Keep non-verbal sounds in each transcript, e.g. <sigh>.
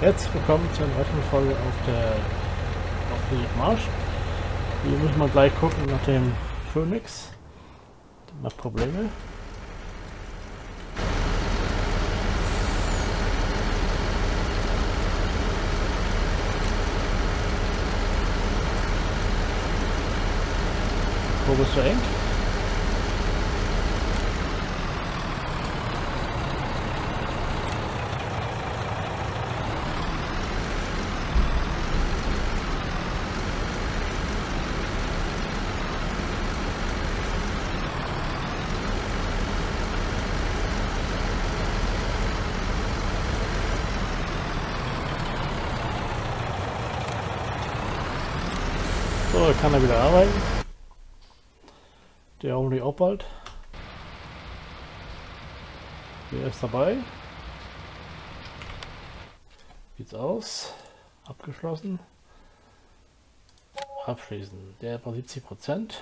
Herzlich willkommen zu einer weiteren Folge auf der auf dem Marsch. Hier müssen wir gleich gucken nach dem Phoenix. Nach Probleme. Wo bist du eng? So, kann er wieder arbeiten. Der Only Opalt. Wer ist dabei? Sieht's aus. Abgeschlossen. Abschließen. Der bei 70 Prozent.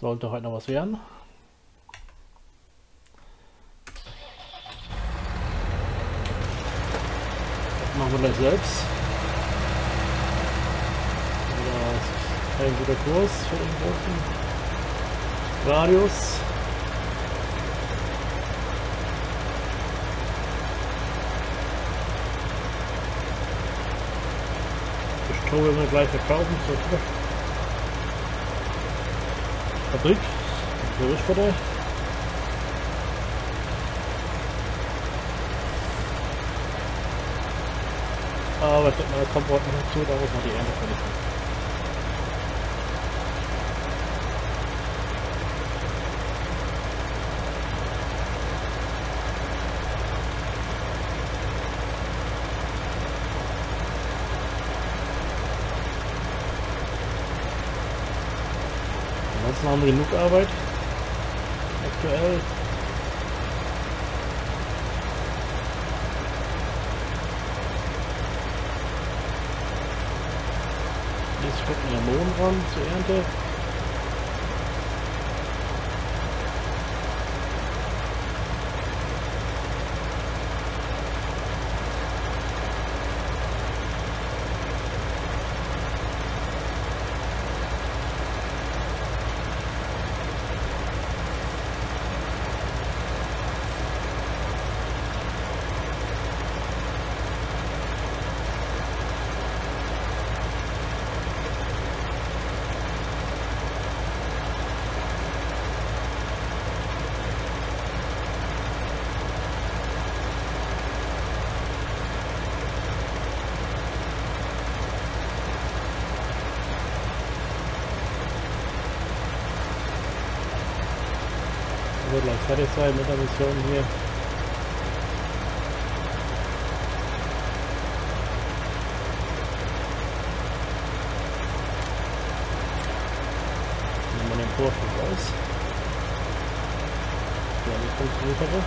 Sollte heute noch was werden. Machen wir gleich selbst. Ein guter Kurs für den großen Radius. Das Stroh werden wir gleich verkaufen zur Fabrik. Gerüstfutter. Aber da kommt heute noch dazu, da muss man die Ernte vernichten. Ansonsten haben wir genug Arbeit. Aktuell. Jetzt kommt der Mohn ran zur Ernte. Wird gleich fertig sein mit der Mission hier. Nehmen wir den Vorschuss raus. Der nicht funktioniert hatte.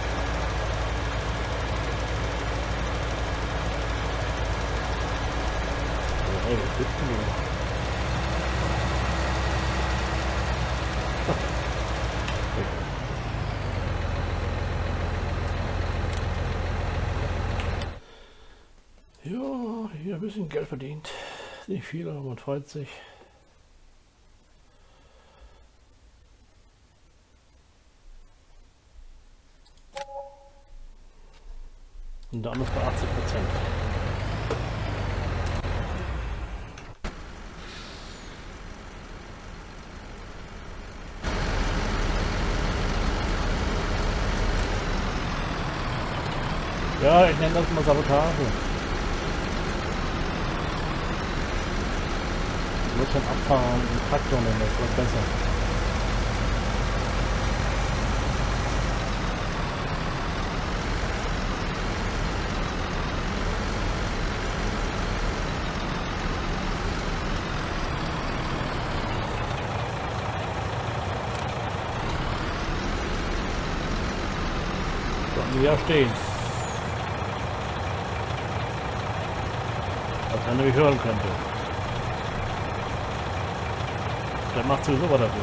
Hey, was gibt's denn hier? Ein bisschen Geld verdient. Nicht viel, aber man freut sich. Und noch bei 80 Prozent. Ja, ich nenne das mal Sabotage. Schon abfahren und Traktor nehmen, das wird besser. Ja stehen. Was man nämlich hören könnte. Dann macht sowieso was dafür.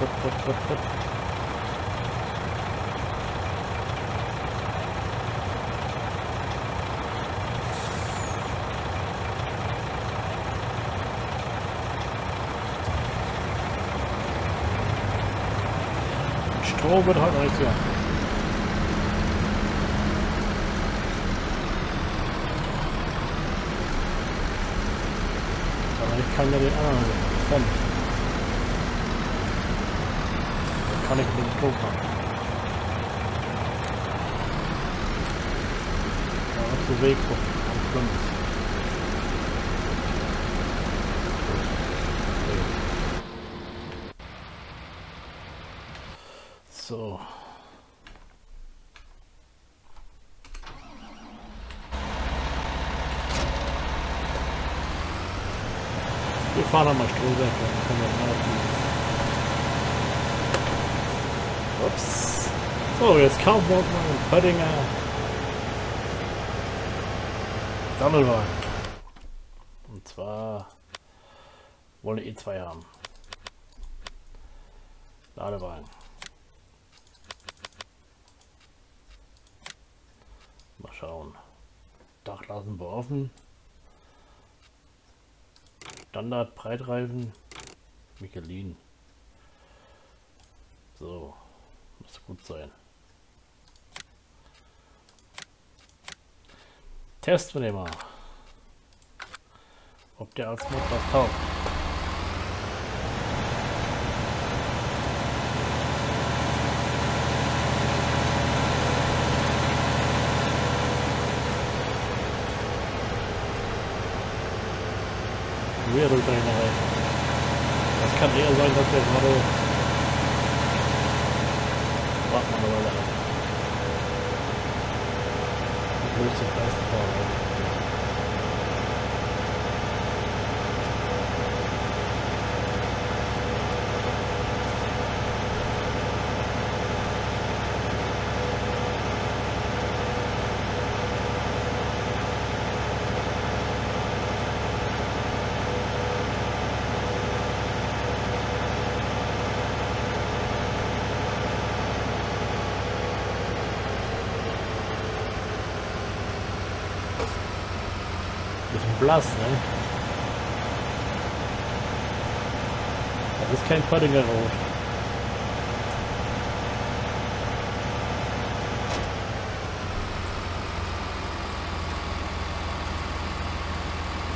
Hopp. Strom wird heute nicht ja. Den anderen trennen. Das kann ich mit dem Strom machen. Auf den Weg gucken. Am Schlimm. So. Wir fahren nochmal Strohwerk, dann können wir mal Ups. So, jetzt mal einen Pöttinger Sammelwagen. Und zwar wollen wir E2 haben. Ladewagen. Mal schauen. Dach lassen wir offen. Standard Breitreifen. Michelin. So. Muss gut sein. Testen wir den mal. Ob der als Motor taugt. Real Dynamite. Das kann eher sein, dass der gerade... Warten wir mal ab. Die größte Fleißfahrer. Blass, ne? Das ist kein Pöttinger Rot.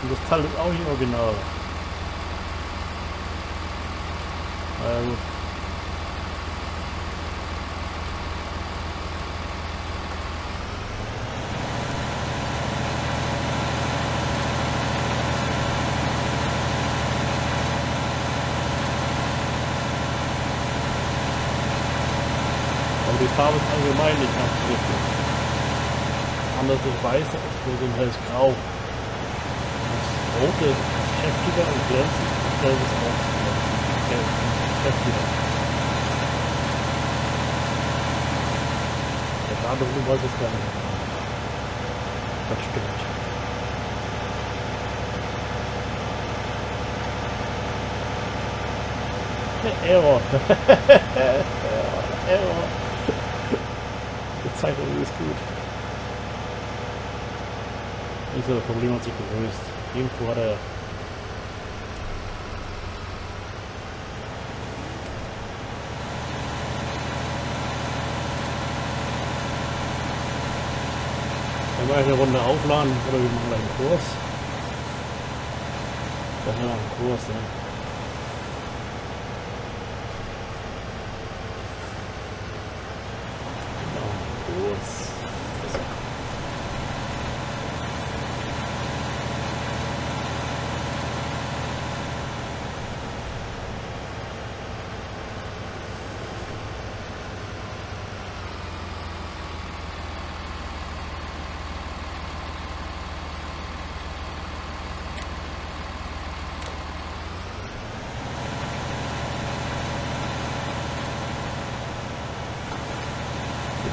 Und das Teil ist auch nicht original. Na ja, gut. Farbe ist allgemein nicht richtig. Anders ist weiß, ist nur so ein helles Grau. Das rote ist kräftiger und glänzend, das gelbe ist auch kräftiger. Der du weiß es gar nicht. Das stimmt. Error. <laughs> Zeitung ist gut. Unser Problem hat sich gelöst. Irgendwo hat er Wenn wir eine Runde aufladen oder wir machen einen Kurs. Das ist ja ein Kurs, ne?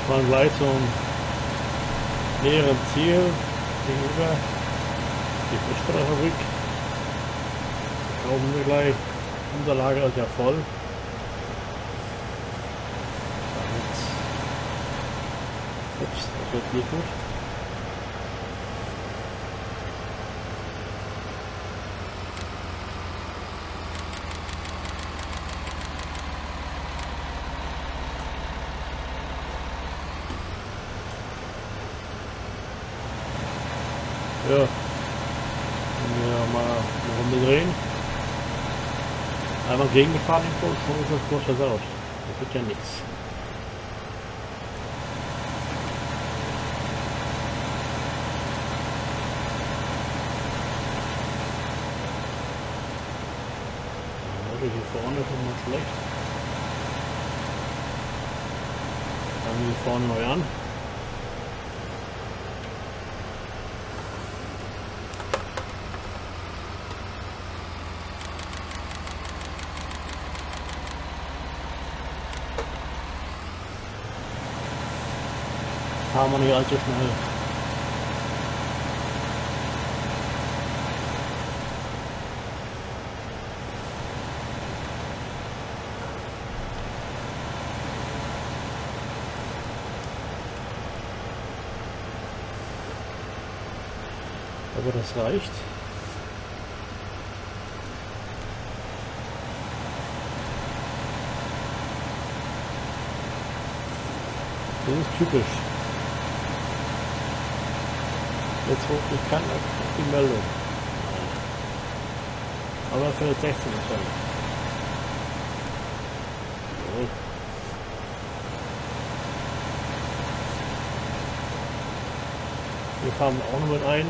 fahren gleich zum näheren Ziel gegenüber die Fischfabrik. Kaufen wir gleich. Unser Lager ist ja voll. Ups, das wird nicht gut. Ja. Wir mal eine Runde drehen. Einmal gegengefahren den Kurs, schon ist das Kurs versaut. Das wird ja nichts. Hier vorne schon mal schlecht. Fangen wir vorne neu an. Fahren wir nicht allzu schnell. Aber das reicht. Das ist typisch. Jetzt ruft ich kann die Meldung. Aber für 16 schon. So. Wir fahren auch noch mit ein.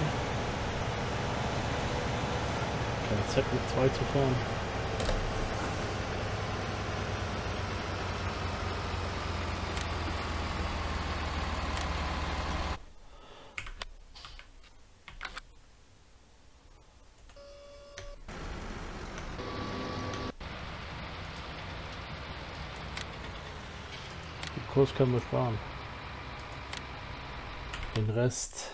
Kein Z mit 2 zu fahren. Kurs können wir sparen. Den Rest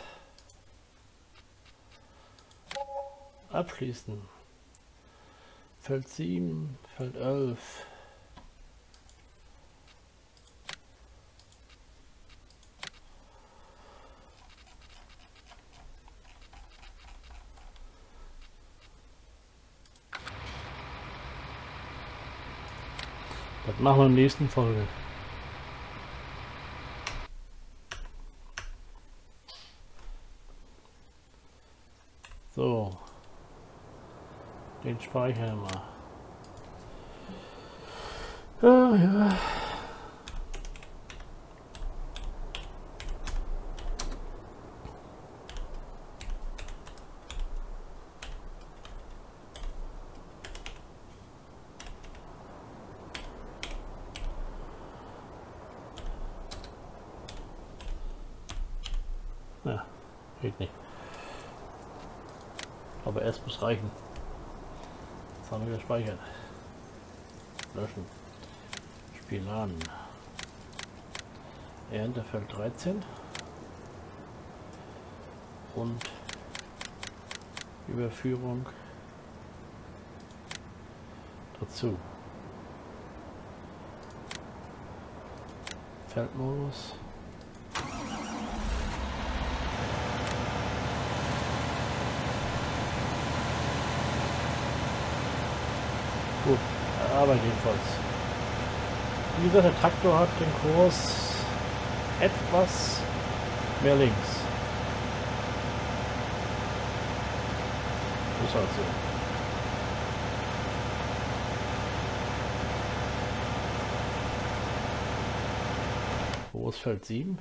abschließen. Feld 7, Feld 11. Das machen wir in der nächsten Folge. So. Speichern wir. Ah, ja. Ja, geht nicht. Aber erst muss reichen. Jetzt haben wir gespeichert. Löschen. Spiel an. Erntefeld 13. Und Überführung dazu. Feldmodus. Gut, aber jedenfalls. Wie gesagt, der Traktor hat den Kurs etwas mehr links. Ist halt so. Wo ist Feld 7?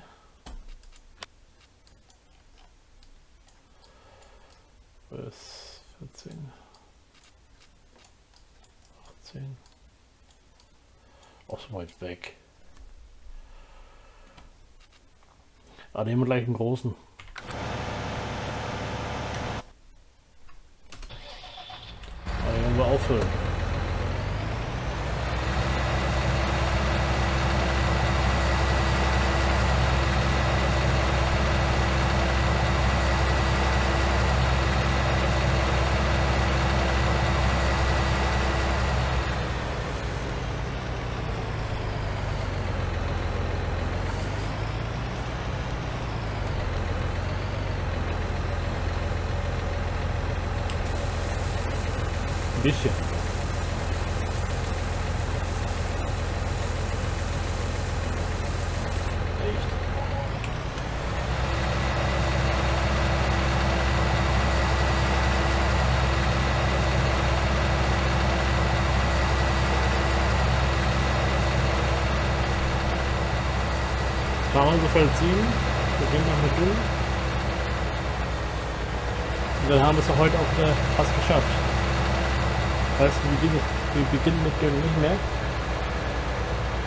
Auch so weit weg. Ah, nehmen wir gleich einen großen. Bisschen. Man so vollziehen. Beginnt noch mit Dünn. Und dann haben wir es auch heute auch äh, fast geschafft. Heißt, wir beginnen, wir beginnen mit Dünn nicht mehr.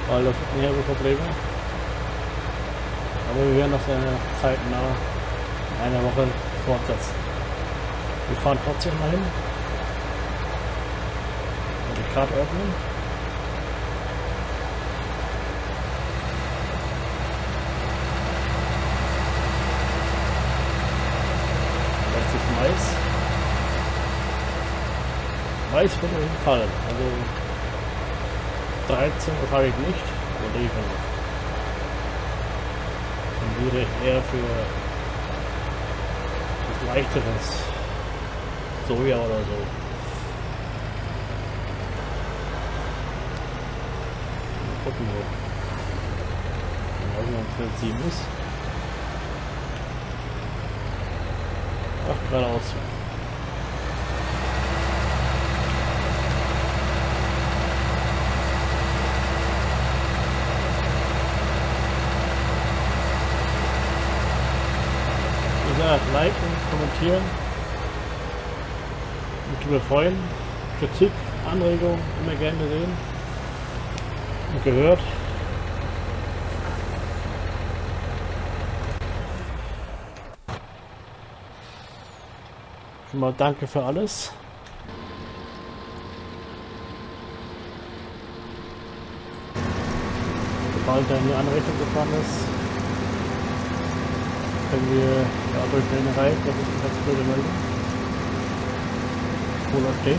Weil das sind mehrere Probleme. Aber wir werden das zeitnah in einer Woche fortsetzen. Wir fahren trotzdem mal hin. Die Karte öffnen. Wird auf jeden Fall. Also 13 habe ich nicht. Oliven. Dann würde ich eher für das leichteres Soja oder so. Mal gucken, wo irgendwann Feld 7 ist. Ach, geradeaus. Wie gesagt, liken, kommentieren. Mich würde freuen. Kritik, Anregungen immer gerne sehen und gehört. Schon mal danke für alles. Sobald er in die andere Richtung gefahren ist, können wir ja, durch eine Reihe, das ist eine ganz blöde Meldung. Läuft die?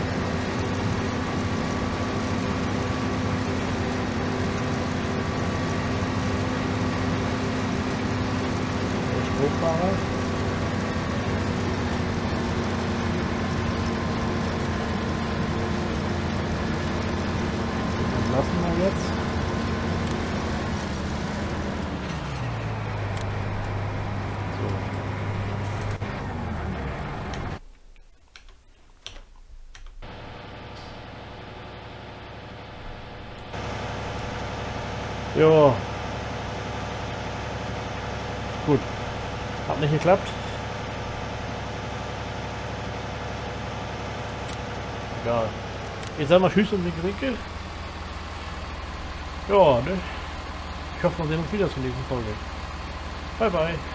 Der Stromfahrer. lassen wir jetzt. Jo. Gut. Hat nicht geklappt. Egal. Jetzt sag mal Tschüss und die Grinke. Ja, ne? Ich hoffe, wir sehen uns wieder zur nächsten Folge. Bye, bye.